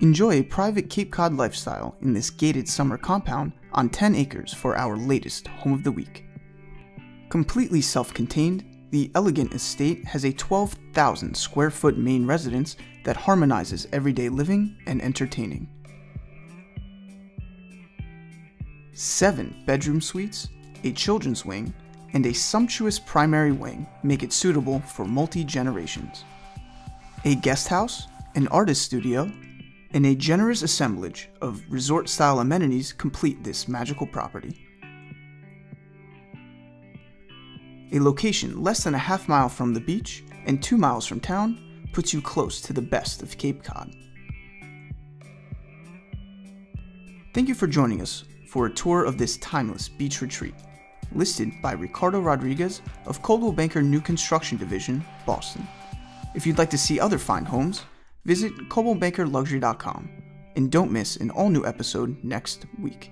Enjoy a private Cape Cod lifestyle in this gated summer compound on 10 acres for our latest home of the week. Completely self contained, the elegant estate has a 12,000 square foot main residence that harmonizes everyday living and entertaining. Seven bedroom suites, a children's wing, and a sumptuous primary wing make it suitable for multi generations. A guest house, an artist studio, and a generous assemblage of resort style amenities complete this magical property. A location less than a half mile from the beach and two miles from town puts you close to the best of Cape Cod. Thank you for joining us for a tour of this timeless beach retreat, listed by Ricardo Rodriguez of Coldwell Banker New Construction Division, Boston. If you'd like to see other fine homes, visit coldwellbankerluxury.com and don't miss an all new episode next week.